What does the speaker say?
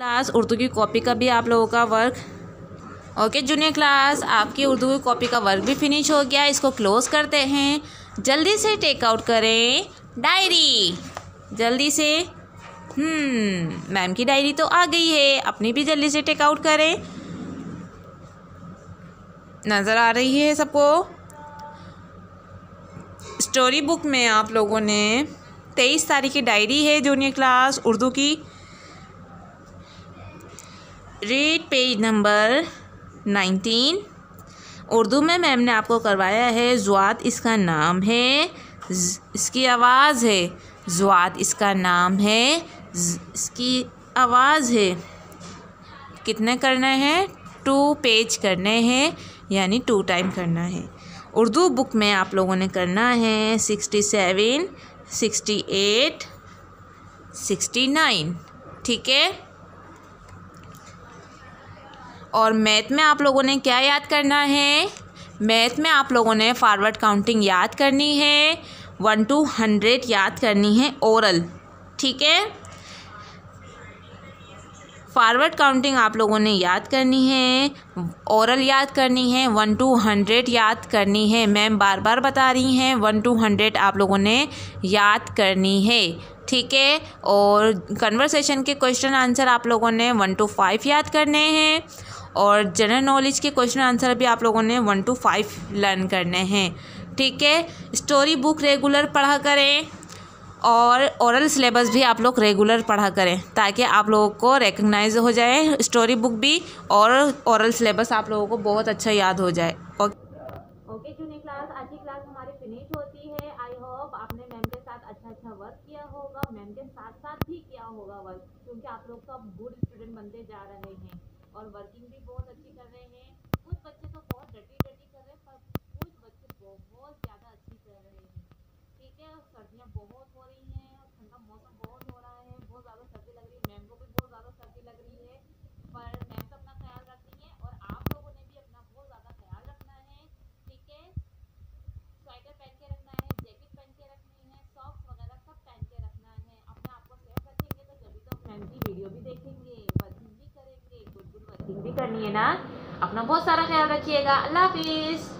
Class Urdu की copy का भी आप लोगों का वर्क। ओके, जूनियर क्लास, आपकी उर्दू की कॉपी का वर्क भी फिनिश हो गया। इसको क्लोज करते हैं। जल्दी से टेक आउट करें। डायरी। जल्दी से। हम्म मैम की डायरी तो आ गई है। अपनी भी जल्दी से टेक आउट करें। नज़र आ रही है सबको। स्टोरी बुक में आप लोगों ने तेईस तारीख की डायरी है जूनियर क्लास उर्दू की। Read page number nineteen Urdu में मैम ने आपको करवाया है, जुआत इसका नाम है इसकी आवाज़ है, जुआत इसका नाम है इसकी आवाज़ है। कितने करना है? टू पेज करने हैं, यानी टू टाइम करना है। उर्दू बुक में आप लोगों ने करना है sixty seven sixty eight sixty nine ठीक है? और मैथ में आप लोगों ने क्या याद करना है? मैथ में आप लोगों ने फॉरवर्ड काउंटिंग याद करनी है वन टू हंड्रेड याद करनी है ओरल ठीक है? फॉरवर्ड काउंटिंग आप लोगों ने याद करनी है ओरल याद करनी है वन टू हंड्रेड याद करनी है। मैम बार बार बता रही हैं वन टू हंड्रेड आप लोगों ने याद करनी है, ठीक है? और कन्वर्सेशन के क्वेश्चन आंसर आप लोगों ने वन टू फाइव याद करने हैं। और जनरल नॉलेज के क्वेश्चन आंसर भी आप लोगों ने वन टू फाइव लर्न करने हैं। ठीक है? स्टोरी बुक रेगुलर पढ़ा करें और ओरल सिलेबस भी आप लोग रेगुलर पढ़ा करें ताकि आप लोगों को रिकग्नाइज हो जाए स्टोरी बुक भी और ओरल सिलेबस आप लोगों को बहुत अच्छा याद हो जाए। ओके जूनियर क्लास आज की क्लास हमारी फिनिश होती है। आई होप आपने मैम के साथ अच्छा अच्छा वर्क किया होगा। मैम के साथ साथ भी किया होगा वर्क क्योंकि आप लोग सब गुड स्टूडेंट बनते जा रहे हैं। और वर्किंग भी बहुत अच्छी कर रहे हैं। कुछ बच्चे तो बहुत डटी डटी कर रहे हैं, पर कुछ बच्चे बहुत ज़्यादा अच्छी कर रहे हैं। ठीक है सर्दियाँ बहुत हो रही हैं, और ठंडा मौसम बहुत हो रहा है बहुत ज़्यादा सर्दी लग रही है मैम को भी बहुत ज़्यादा सर्दी लग रही है पर मैम तो अपना ख्याल रखती हैं और आप लोगों ने भी अपना बहुत ज़्यादा ख्याल रखना है ठीक है स्वेटर पहन के रखना है जैकेट पहन के रखनी है सॉक्स वगैरह सब पहन के रखना है अपने आप को सेफ़ रखेंगे तो जभी तो मैम की वीडियो भी देखेंगे भी करनी है ना? अपना बहुत सारा ख्याल रखिएगा। अल्लाह हाफिज़।